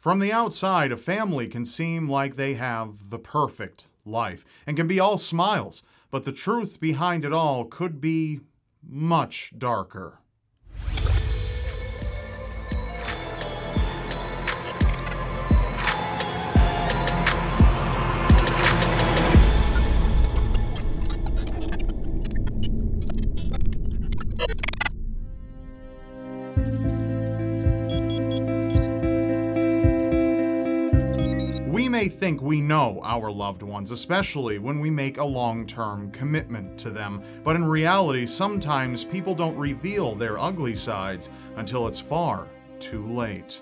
From the outside, a family can seem like they have the perfect life and can be all smiles, but the truth behind it all could be much darker. May think we know our loved ones, especially when we make a long term commitment to them, but in reality, sometimes people don't reveal their ugly sides until it's far too late.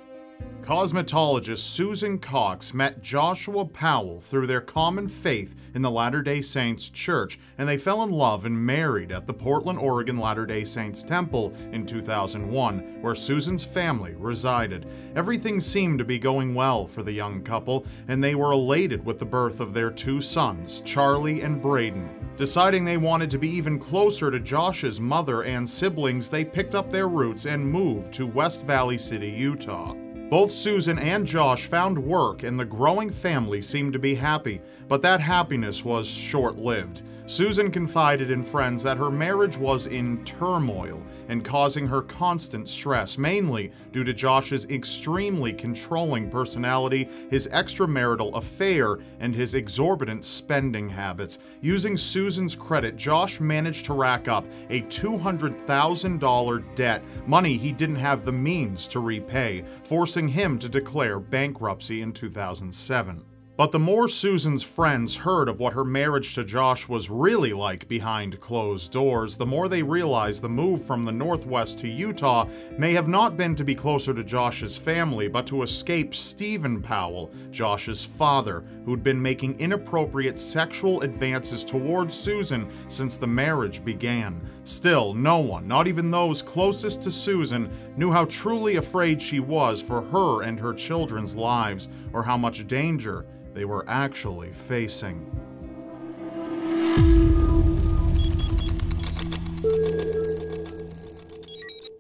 Cosmetologist Susan Cox met Joshua Powell through their common faith in the Latter day Saints Church, and they fell in love and married at the Portland, Oregon Latter day Saints Temple in 2001, where Susan's family resided. Everything seemed to be going well for the young couple, and they were elated with the birth of their two sons, Charlie and Braden. Deciding they wanted to be even closer to Josh's mother and siblings, they picked up their roots and moved to West Valley City, Utah. Both Susan and Josh found work and the growing family seemed to be happy, but that happiness was short lived. Susan confided in friends that her marriage was in turmoil and causing her constant stress, mainly due to Josh's extremely controlling personality, his extramarital affair, and his exorbitant spending habits. Using Susan's credit, Josh managed to rack up a $200,000 debt, money he didn't have the means to repay, forcing him to declare bankruptcy in 2007. But the more Susan's friends heard of what her marriage to Josh was really like behind closed doors, the more they realized the move from the Northwest to Utah may have not been to be closer to Josh's family, but to escape Steven Powell, Josh's father, who'd been making inappropriate sexual advances towards Susan since the marriage began. Still, no one, not even those closest to Susan, knew how truly afraid she was for her and her children's lives, or how much danger they were actually facing.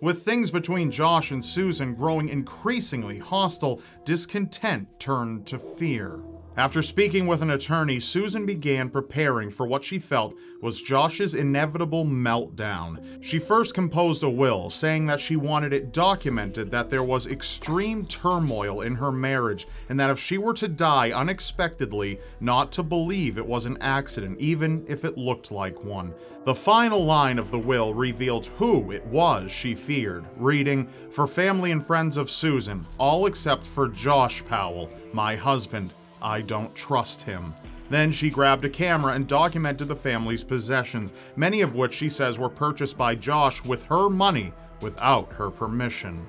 With things between Josh and Susan growing increasingly hostile, discontent turned to fear. After speaking with an attorney, Susan began preparing for what she felt was Josh's inevitable meltdown. She first composed a will, saying that she wanted it documented that there was extreme turmoil in her marriage, and that if she were to die unexpectedly, not to believe it was an accident, even if it looked like one. The final line of the will revealed who it was she feared, reading, For family and friends of Susan, all except for Josh Powell, my husband. I don't trust him. Then she grabbed a camera and documented the family's possessions, many of which she says were purchased by Josh with her money without her permission.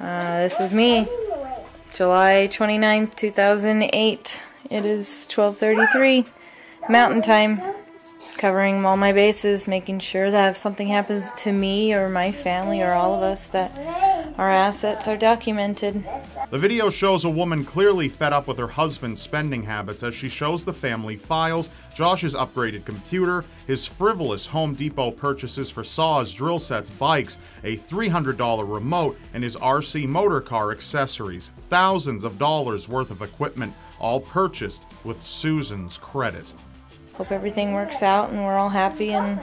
Uh, this is me. July 29th, 2008. It is 12:33 Mountain Time. Covering all my bases, making sure that if something happens to me or my family or all of us that our assets are documented. The video shows a woman clearly fed up with her husband's spending habits as she shows the family files, Josh's upgraded computer, his frivolous Home Depot purchases for saws, drill sets, bikes, a $300 remote, and his RC motor car accessories. Thousands of dollars worth of equipment, all purchased with Susan's credit. Hope everything works out and we're all happy and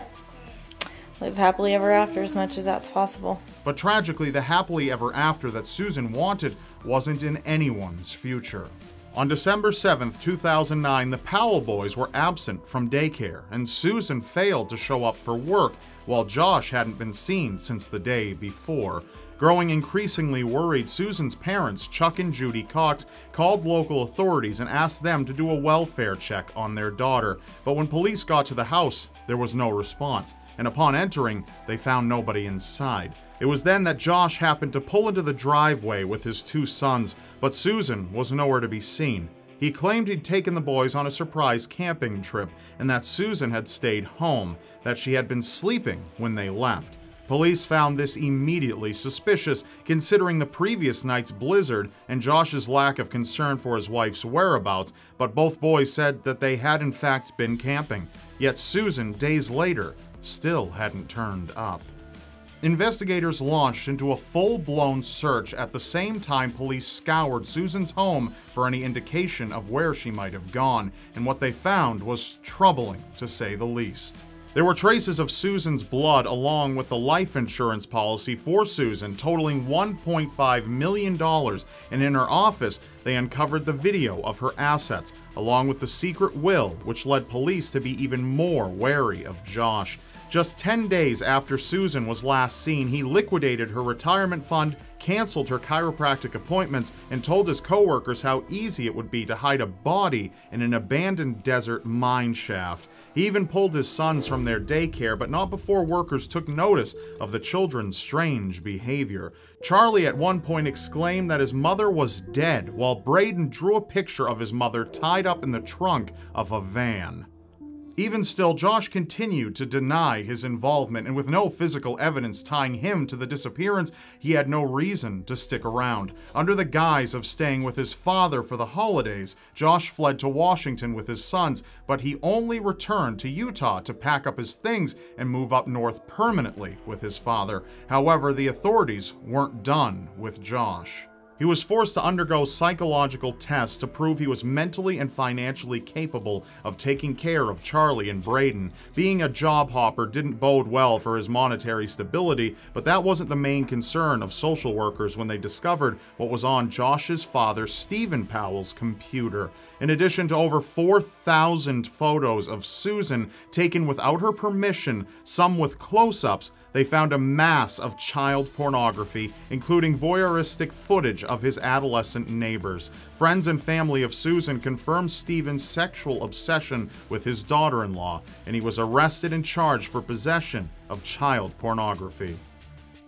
live happily ever after as much as that's possible. But tragically, the happily ever after that Susan wanted wasn't in anyone's future. On December 7, 2009, the Powell boys were absent from daycare, and Susan failed to show up for work while Josh hadn't been seen since the day before. Growing increasingly worried, Susan's parents, Chuck and Judy Cox, called local authorities and asked them to do a welfare check on their daughter. But when police got to the house, there was no response, and upon entering, they found nobody inside. It was then that Josh happened to pull into the driveway with his two sons, but Susan was nowhere to be seen. He claimed he'd taken the boys on a surprise camping trip and that Susan had stayed home, that she had been sleeping when they left. Police found this immediately suspicious, considering the previous night's blizzard and Josh's lack of concern for his wife's whereabouts, but both boys said that they had in fact been camping. Yet Susan, days later, still hadn't turned up. Investigators launched into a full blown search at the same time police scoured Susan's home for any indication of where she might have gone, and what they found was troubling, to say the least. There were traces of Susan's blood along with the life insurance policy for Susan, totaling $1.5 million, and in her office, they uncovered the video of her assets, along with the secret will, which led police to be even more wary of Josh. Just 10 days after Susan was last seen, he liquidated her retirement fund canceled her chiropractic appointments, and told his coworkers how easy it would be to hide a body in an abandoned desert mine shaft. He even pulled his sons from their daycare, but not before workers took notice of the children's strange behavior. Charlie at one point exclaimed that his mother was dead, while Braden drew a picture of his mother tied up in the trunk of a van. Even still, Josh continued to deny his involvement, and with no physical evidence tying him to the disappearance, he had no reason to stick around. Under the guise of staying with his father for the holidays, Josh fled to Washington with his sons, but he only returned to Utah to pack up his things and move up north permanently with his father. However, the authorities weren't done with Josh. He was forced to undergo psychological tests to prove he was mentally and financially capable of taking care of Charlie and Braden. Being a job hopper didn't bode well for his monetary stability, but that wasn't the main concern of social workers when they discovered what was on Josh's father, Steven Powell's computer. In addition to over 4,000 photos of Susan taken without her permission, some with close ups, they found a mass of child pornography, including voyeuristic footage of his adolescent neighbors. Friends and family of Susan confirmed Steven's sexual obsession with his daughter in law, and he was arrested and charged for possession of child pornography.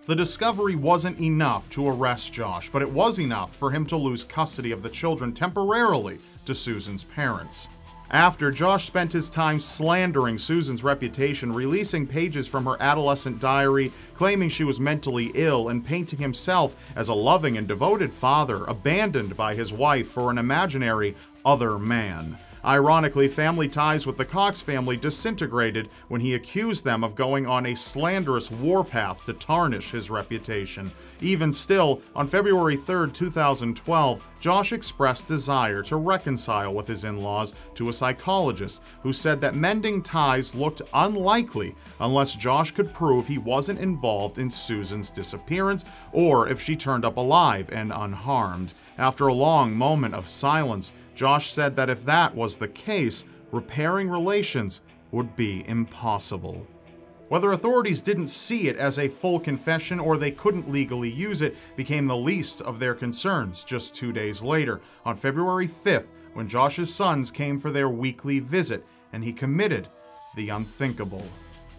The discovery wasn't enough to arrest Josh, but it was enough for him to lose custody of the children temporarily to Susan's parents. After, Josh spent his time slandering Susan's reputation, releasing pages from her adolescent diary, claiming she was mentally ill, and painting himself as a loving and devoted father abandoned by his wife for an imaginary other man. Ironically, family ties with the Cox family disintegrated when he accused them of going on a slanderous warpath to tarnish his reputation. Even still, on February 3, 2012, Josh expressed desire to reconcile with his in laws to a psychologist who said that mending ties looked unlikely unless Josh could prove he wasn't involved in Susan's disappearance or if she turned up alive and unharmed. After a long moment of silence, Josh said that if that was the case, repairing relations would be impossible. Whether authorities didn't see it as a full confession or they couldn't legally use it became the least of their concerns just two days later, on February 5th, when Josh's sons came for their weekly visit, and he committed the unthinkable.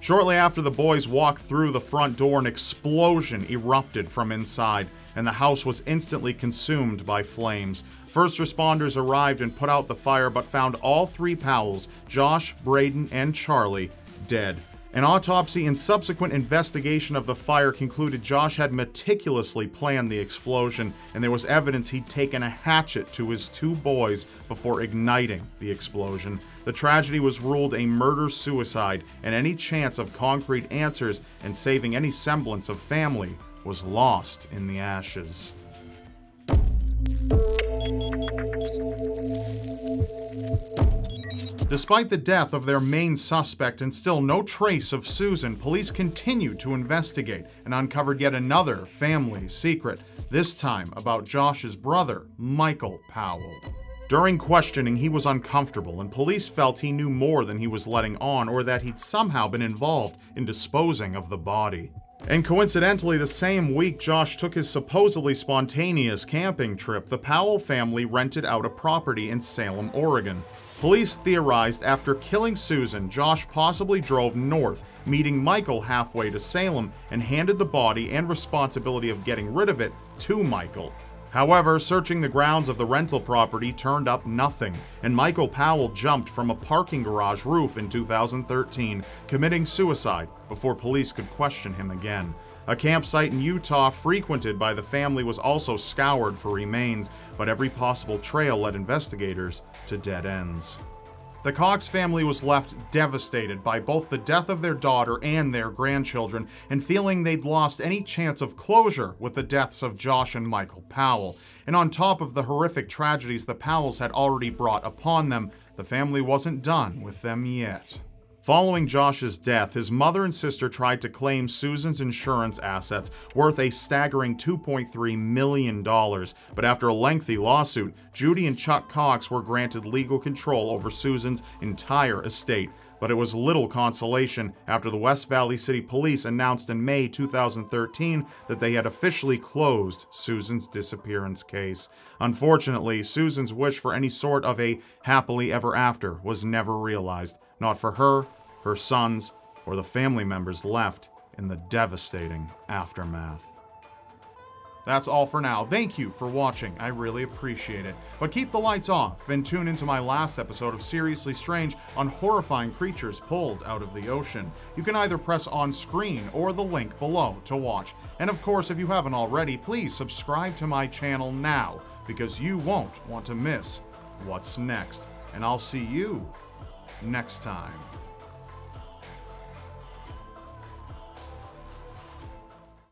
Shortly after the boys walked through the front door, an explosion erupted from inside, and the house was instantly consumed by flames. First responders arrived and put out the fire, but found all three Powells, Josh, Braden, and Charlie, dead. An autopsy and subsequent investigation of the fire concluded Josh had meticulously planned the explosion, and there was evidence he'd taken a hatchet to his two boys before igniting the explosion. The tragedy was ruled a murder suicide, and any chance of concrete answers and saving any semblance of family was lost in the ashes. Despite the death of their main suspect and still no trace of Susan, police continued to investigate and uncovered yet another family secret, this time about Josh's brother, Michael Powell. During questioning, he was uncomfortable, and police felt he knew more than he was letting on or that he'd somehow been involved in disposing of the body. And coincidentally, the same week Josh took his supposedly spontaneous camping trip, the Powell family rented out a property in Salem, Oregon. Police theorized after killing Susan, Josh possibly drove north, meeting Michael halfway to Salem, and handed the body and responsibility of getting rid of it to Michael. However, searching the grounds of the rental property turned up nothing, and Michael Powell jumped from a parking garage roof in 2013, committing suicide before police could question him again. A campsite in Utah frequented by the family was also scoured for remains, but every possible trail led investigators to dead ends. The Cox family was left devastated by both the death of their daughter and their grandchildren, and feeling they'd lost any chance of closure with the deaths of Josh and Michael Powell. And on top of the horrific tragedies the Powells had already brought upon them, the family wasn't done with them yet. Following Josh's death, his mother and sister tried to claim Susan's insurance assets worth a staggering $2.3 million. But after a lengthy lawsuit, Judy and Chuck Cox were granted legal control over Susan's entire estate. But it was little consolation after the West Valley City Police announced in May 2013 that they had officially closed Susan's disappearance case. Unfortunately, Susan's wish for any sort of a happily ever after was never realized, not for her her sons, or the family members left in the devastating aftermath. That's all for now. Thank you for watching. I really appreciate it. But keep the lights off and tune into my last episode of Seriously Strange on horrifying creatures pulled out of the ocean. You can either press on screen or the link below to watch. And of course, if you haven't already, please subscribe to my channel now because you won't want to miss what's next. And I'll see you next time.